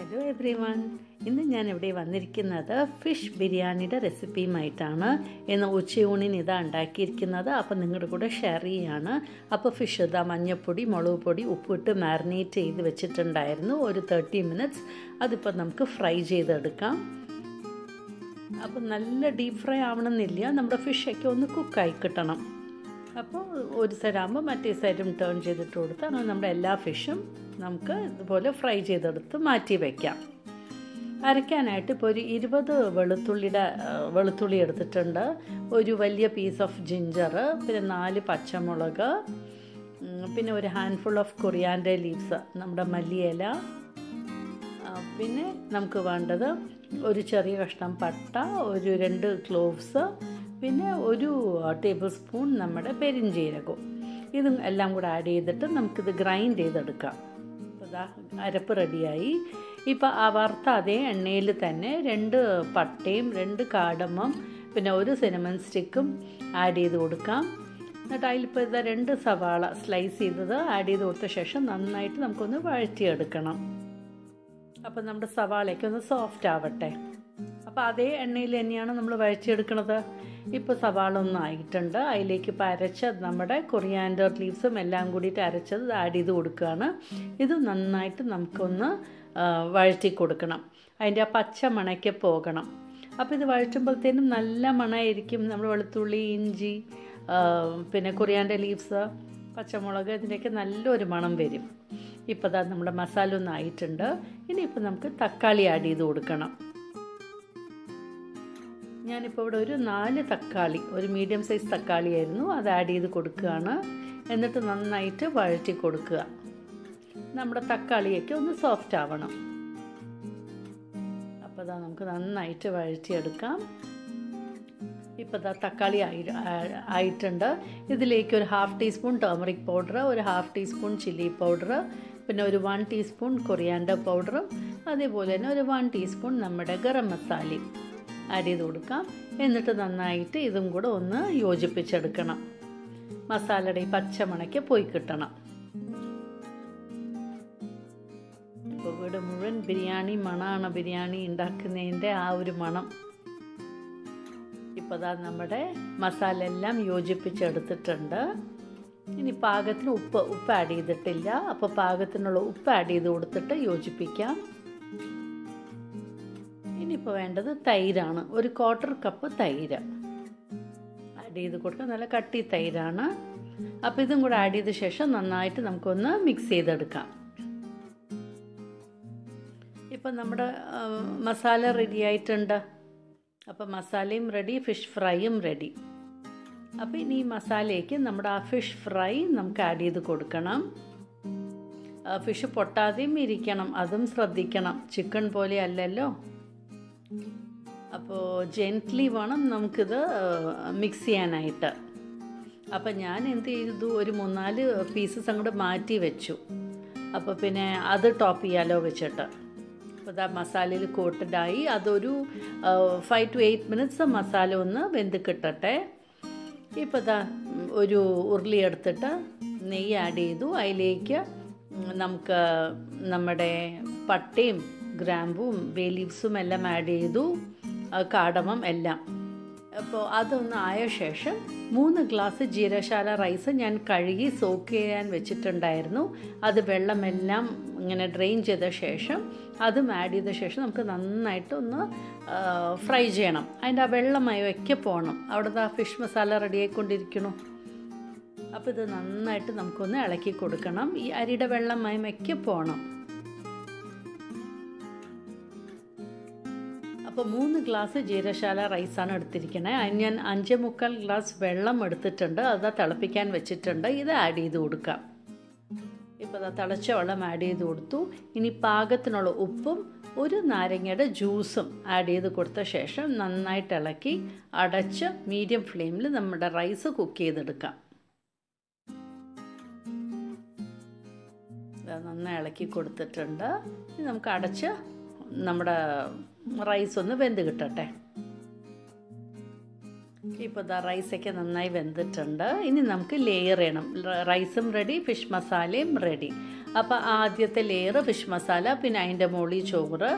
Hello every one ഇന്ന് ഞാൻ ഇവിടെ വന്നിരിക്കുന്നത് ഫിഷ് ബിരിയാണിയുടെ റെസിപ്പിയുമായിട്ടാണ് ഇന്ന് ഉച്ചയൂണിന് ഇതാ ഉണ്ടാക്കിയിരിക്കുന്നത്. അപ്പോൾ നിങ്ങളുടെ കൂടെ ഷെയർ ചെയ്യാണ്. അപ്പോൾ ഫിഷ് ഇതാ മഞ്ഞൾപ്പൊടി മുളക് പൊടി ഉപ്പിട്ട് മാരിനേറ്റ് ചെയ്ത് വെച്ചിട്ടുണ്ടായിരുന്നു. ഒരു തേർട്ടി മിനിറ്റ്സ് അതിപ്പോൾ നമുക്ക് ഫ്രൈ ചെയ്തെടുക്കാം. അപ്പോൾ നല്ല ഡീപ്പ് ഫ്രൈ ആവണമെന്നില്ല. നമ്മുടെ ഫിഷൊക്കെ ഒന്ന് കുക്കായി കിട്ടണം. അപ്പോൾ ഒരു സൈഡാകുമ്പോൾ മറ്റേ സൈഡും ടേൺ ചെയ്തിട്ട് കൊടുത്ത് അങ്ങനെ നമ്മുടെ എല്ലാ ഫിഷും നമുക്ക് ഇതുപോലെ ഫ്രൈ ചെയ്തെടുത്ത് മാറ്റി വയ്ക്കാം അരയ്ക്കാനായിട്ട് ഇപ്പോൾ ഒരു ഇരുപത് വെളുത്തുള്ളിയുടെ വെളുത്തുള്ളി എടുത്തിട്ടുണ്ട്. ഒരു വലിയ പീസ് ഓഫ് ജിഞ്ചർ പിന്നെ നാല് പച്ചമുളക് പിന്നെ ഒരു ഹാൻഡ്ഫുൾ ഓഫ് കൊറിയാന്റെ ലീവ്സ് നമ്മുടെ മല്ലിയില. പിന്നെ നമുക്ക് വേണ്ടത് ഒരു ചെറിയ കഷ്ണം പട്ട ഒരു രണ്ട് ക്ലോവ്സ് പിന്നെ ഒരു ടേബിൾ സ്പൂൺ നമ്മുടെ പെരിഞ്ചീരകവും ഇതും എല്ലാം കൂടെ ആഡ് ചെയ്തിട്ട് നമുക്കിത് ഗ്രൈൻഡ് ചെയ്തെടുക്കാം. ഇതാ അരപ്പ് റെഡിയായി ഇപ്പോൾ ആ വറുത്ത അതേ എണ്ണയിൽ തന്നെ രണ്ട് പട്ടയും രണ്ട് കാടമ്മം പിന്നെ ഒരു സിനമൺ സ്റ്റിക്കും ആഡ് ചെയ്ത് കൊടുക്കാം. എന്നിട്ട് അതിലിപ്പോൾ ഇതാ രണ്ട് സവാള സ്ലൈസ് ചെയ്തത് ആഡ് ചെയ്ത് കൊടുത്ത ശേഷം നന്നായിട്ട് നമുക്കൊന്ന് വഴറ്റിയെടുക്കണം. അപ്പോൾ നമ്മുടെ സവാളയൊക്കെ ഒന്ന് സോഫ്റ്റ് ആവട്ടെ. അപ്പോൾ അതേ എണ്ണയിൽ തന്നെയാണ് നമ്മൾ വഴറ്റിയെടുക്കുന്നത് ഇപ്പോൾ സവാള ഒന്ന് ആയിട്ടുണ്ട് അതിലേക്ക് ഇപ്പോൾ അരച്ച നമ്മുടെ കൊറിയാൻഡർ ലീവ്സും എല്ലാം കൂടിയിട്ട് അരച്ചത് ആഡ് ചെയ്ത് കൊടുക്കുകയാണ്. ഇത് നന്നായിട്ട് നമുക്കൊന്ന് വഴറ്റി കൊടുക്കണം. അതിന്റെ ആ പച്ച മണയ്ക്ക് പോകണം. അപ്പോൾ ഇത് വഴറ്റുമ്പോഴത്തേനും നല്ല മണമായിരിക്കും. നമ്മൾ വെളുത്തുള്ളി ഇഞ്ചി പിന്നെ കൊറിയാൻഡർ ലീവ്സ് പച്ചമുളക് ഇതിന്റെയൊക്കെ നല്ലൊരു മണം വരും. ഇപ്പോൾ ദാ നമ്മുടെ മസാല ഒന്നായിട്ടുണ്ട് ഇനിയിപ്പോൾ നമുക്ക് തക്കാളി ആഡ് ചെയ്ത് കൊടുക്കണം. ഞാനിപ്പോൾ ഇവിടെ ഒരു നാല് തക്കാളി ഒരു മീഡിയം സൈസ് തക്കാളി ആയിരുന്നു അത് ആഡ് ചെയ്ത് കൊടുക്കുകയാണ്. എന്നിട്ട് നന്നായിട്ട് വഴറ്റി കൊടുക്കുക. നമ്മുടെ തക്കാളിയൊക്കെ ഒന്ന് സോഫ്റ്റ് ആവണം. അപ്പോൾ ഇതാ നമുക്ക് നന്നായിട്ട് വഴറ്റിയെടുക്കാം. ഇപ്പോൾ ഇതാ തക്കാളി ആയി ആയിട്ടുണ്ട്. ഇതിലേക്ക് ഒരു ഹാഫ് ടീസ്പൂൺ ടേമറിക് പൗഡർ ഒരു ഹാഫ് ടീസ്പൂൺ ചില്ലി പൗഡർ പിന്നെ ഒരു വൺ ടീസ്പൂൺ കൊറിയാൻഡർ പൗഡറും അതേപോലെ തന്നെ ഒരു വൺ ടീസ്പൂൺ നമ്മുടെ ഗരം മസാലയും. ആഡ് ചെയ്ത് കൊടുക്കാം. എന്നിട്ട് നന്നായിട്ട് ഇതും കൂടെ ഒന്ന് യോജിപ്പിച്ചെടുക്കണം. മസാലയുടെ ഈ പച്ചമണയ്ക്ക് പോയി കിട്ടണം. ഇപ്പോൾ വീട് മുഴുവൻ ബിരിയാണി മണമാണ് ബിരിയാണി ഉണ്ടാക്കുന്നതിന്റെ ആ ഒരു മണം. ഇപ്പോൾ അതാ നമ്മുടെ മസാല എല്ലാം യോജിപ്പിച്ചെടുത്തിട്ടുണ്ട്. ഇനി പാകത്തിന് ഉപ്പ് ഉപ്പ് ആഡ് ചെയ്തിട്ടില്ല. അപ്പോൾ പാകത്തിനുള്ള ഉപ്പ് ആഡ് ചെയ്ത് കൊടുത്തിട്ട് യോജിപ്പിക്കാം. ഇനിയിപ്പോൾ വേണ്ടത് തൈരാണ്. ഒരു ക്വാർട്ടർ കപ്പ് തൈര്. ആഡ് ചെയ്ത് കൊടുക്കുക. നല്ല കട്ടി തൈരാണ്. അപ്പോൾ ഇതും കൂടെ ആഡ് ചെയ്ത ശേഷം നന്നായിട്ട് നമുക്കൊന്ന് മിക്സ് ചെയ്തെടുക്കാം. ഇപ്പം നമ്മുടെ മസാല റെഡി ആയിട്ടുണ്ട്. അപ്പോൾ മസാലയും റെഡി ഫിഷ് ഫ്രൈയും റെഡി അപ്പോൾ ഇനി ഈ മസാലയ്ക്ക് നമ്മുടെ ആ ഫിഷ് ഫ്രൈ നമുക്ക് ആഡ് ചെയ്ത് കൊടുക്കണം. ഫിഷ് പൊട്ടാതെയും ഇരിക്കണം. അതും ശ്രദ്ധിക്കണം. ചിക്കൻ പോലെ അല്ലല്ലോ. അപ്പോൾ ജെന്റ്ലി വേണം നമുക്കിത് മിക്സ് ചെയ്യാനായിട്ട്. അപ്പം ഞാൻ എന്ത് ചെയ്തു? ഒരു മൂന്നാൽ പീസസ് അങ്ങോട്ട് മാറ്റി വെച്ചു. അപ്പോൾ പിന്നെ അത് ടോപ്പ് ചെയ്യാലോ വെച്ചിട്ട്. അപ്പോൾ ഇതാ മസാലയിൽ കോട്ടഡായി അതൊരു five to eight minutes masala ഒന്ന് വെന്ത് കിട്ടട്ടെ ഇപ്പോൾ ഇതാ ഒരു ഉരുളി എടുത്തിട്ട് നെയ്യ് ആഡ് ചെയ്തു. അതിലേക്ക് നമുക്ക് നമ്മുടെ പട്ടയും ഗ്രാമ്പും ബേ ലീവ്സും എല്ലാം ആഡ് ചെയ്തു. കാടമം എല്ലാം. അപ്പോൾ അതൊന്ന് ആയ ശേഷം മൂന്ന് ഗ്ലാസ് ജീരശാല റൈസ് ഞാൻ കഴുകി സോക്ക് ചെയ്യാൻ വെച്ചിട്ടുണ്ടായിരുന്നു. അത് വെള്ളമെല്ലാം ഇങ്ങനെ ഡ്രെയിൻ ചെയ്ത ശേഷം അതും ആഡ് ചെയ്ത ശേഷം നമുക്ക് നന്നായിട്ട് ഒന്ന് ഫ്രൈ ചെയ്യണം. അതിന്റെ ആ വെള്ളമയമൊക്കെ പോകണം അവിടുത്തെ ആ ഫിഷ് മസാല റെഡി ആയിക്കൊണ്ടിരിക്കണു. അപ്പോൾ ഇത് നന്നായിട്ട് നമുക്കൊന്ന് ഇളക്കി കൊടുക്കണം. ഈ അരിയുടെ വെള്ളമയമൊക്കെ പോകണം അപ്പോൾ മൂന്ന് ഗ്ലാസ് ജീരശാല റൈസാണ് എടുത്തിരിക്കുന്നത് അതിന് ഞാൻ അഞ്ച് മുക്കാൽ ഗ്ലാസ് വെള്ളം എടുത്തിട്ടുണ്ട്. അത് തിളപ്പിക്കാൻ വെച്ചിട്ടുണ്ട്. ഇത് ആഡ് ചെയ്ത് കൊടുക്കാം. ഇപ്പോൾ അത് തിളച്ച വെള്ളം ആഡ് ചെയ്ത് കൊടുത്തു. ഇനി പാകത്തിനുള്ള ഉപ്പും ഒരു നാരങ്ങയുടെ ജ്യൂസും ആഡ് ചെയ്ത് കൊടുത്ത ശേഷം നന്നായിട്ട് ഇളക്കി അടച്ച് മീഡിയം ഫ്ലെയിമിൽ നമ്മുടെ റൈസ് കുക്ക് ചെയ്തെടുക്കാം. നന്നായി ഇളക്കി കൊടുത്തിട്ടുണ്ട്. നമുക്ക് അടച്ച് നമ്മുടെ റൈസ് ഒന്ന് വെന്ത് കിട്ടട്ടെ. ഇപ്പോൾ ഇതാ റൈസൊക്കെ നന്നായി വെന്തിട്ടുണ്ട്. ഇനി നമുക്ക് ലെയർ ചെയ്യണം. റൈസും റെഡി ഫിഷ് മസാലയും റെഡി അപ്പോൾ ആദ്യത്തെ ലെയർ ഫിഷ് മസാല പിന്നെ അതിന്റെ മുകളിൽ ചോറ്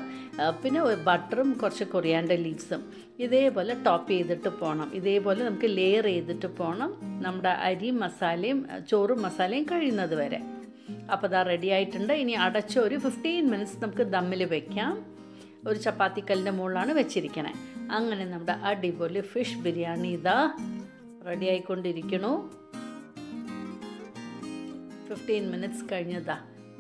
പിന്നെ ബട്ടറും കുറച്ച് കൊറിയാന്റെ ലീവ്സും ഇതേപോലെ ടോപ്പ് ചെയ്തിട്ട് പോകണം ഇതേപോലെ നമുക്ക് ലെയർ ചെയ്തിട്ട് പോകണം നമ്മുടെ അരി മസാലയും ചോറും മസാലയും കഴിയുന്നത് വരെ. അപ്പോൾ ഇതാ റെഡി ആയിട്ടുണ്ട്. ഇനി അടച്ച ഒരു ഫിഫ്റ്റീൻ മിനിറ്റ്സ് നമുക്ക് ദമ്മിൽ വെക്കാം. ഒരു ചപ്പാത്തിക്കല്ലിന്റെ മുകളിലാണ് വെച്ചിരിക്കണേ. അങ്ങനെ നമ്മുടെ അടിപൊളി ഫിഷ് ബിരിയാണി ഇതാ റെഡി ആയിക്കൊണ്ടിരിക്കണു ഫിഫ്റ്റീൻ മിനിറ്റ്സ് കഴിഞ്ഞതാ.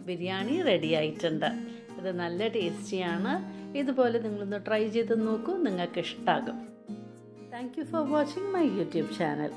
ബിരിയാണി റെഡി ആയിട്ടുണ്ട്. ഇത് നല്ല ടേസ്റ്റിയാണ് ഇതുപോലെ നിങ്ങളൊന്ന് ട്രൈ ചെയ്ത് നോക്കൂ. നിങ്ങൾക്ക് ഇഷ്ടമാകും thank you for watching my YouTube channel